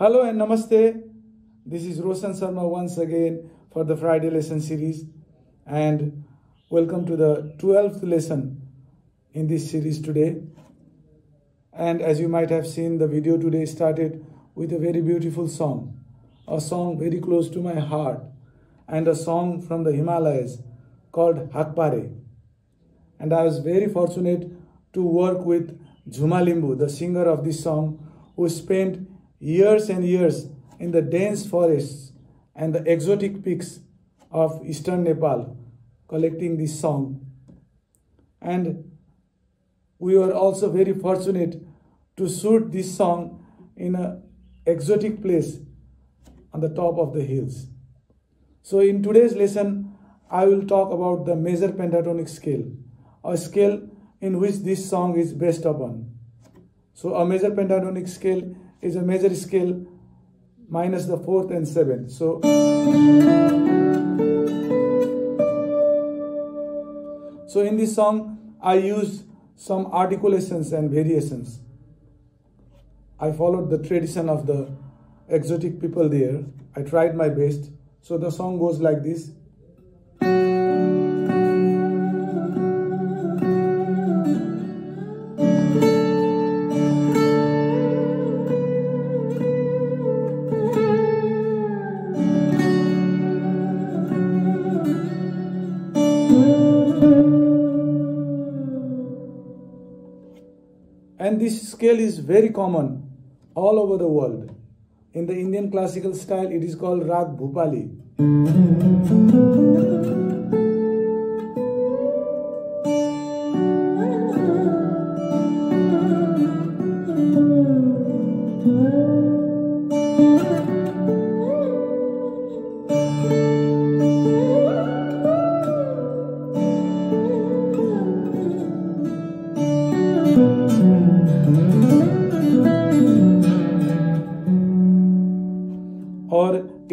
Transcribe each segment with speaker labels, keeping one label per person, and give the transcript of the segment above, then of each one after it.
Speaker 1: Hello and namaste. This is Roshan Sharma once again for the Friday lesson series and welcome to the 12th lesson in this series today. And as you might have seen, the video today started with a very beautiful song, a song very close to my heart, and a song from the Himalayas called Hakpare. And I was very fortunate to work with Jhuma Limbu, the singer of this song, who spent years and years in the dense forests and the exotic peaks of eastern Nepal collecting this song. And we were also very fortunate to shoot this song in an exotic place on the top of the hills. So, in today's lesson, I will talk about the major pentatonic scale, a scale in which this song is based upon. So, a major pentatonic scale is a major scale minus the fourth and seventh. So, so in this song, I used some articulations and variations. I followed the tradition of the exotic people there. I tried my best. So the song goes like this. And this scale is very common all over the world. In the Indian classical style, it is called Rag Bhupali.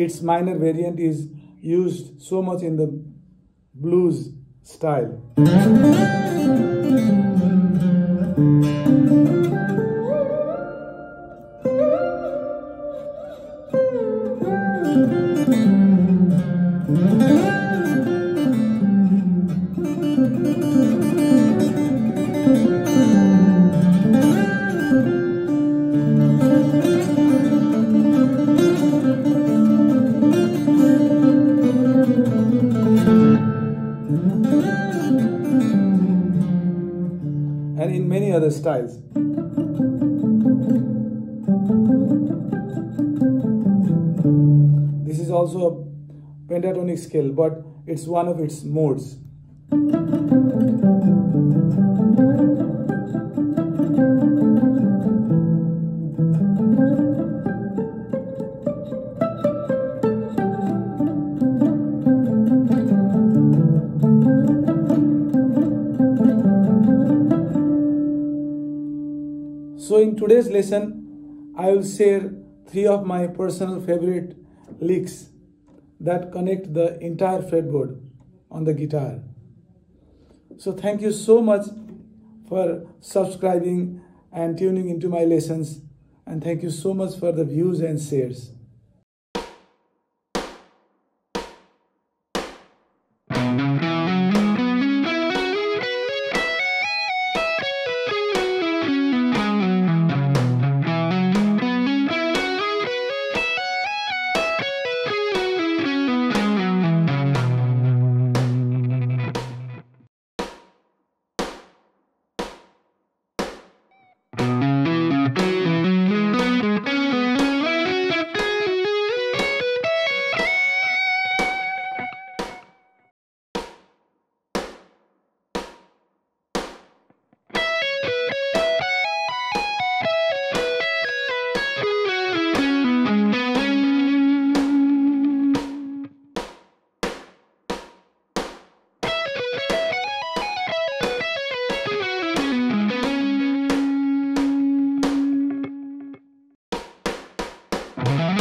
Speaker 1: Its minor variant is used so much in the blues style. Many other styles. This is also a pentatonic scale, but it's one of its modes. So, in today's lesson, I will share three of my personal favorite licks that connect the entire fretboard on the guitar. So, thank you so much for subscribing and tuning into my lessons, and thank you so much for the views and shares. Bye.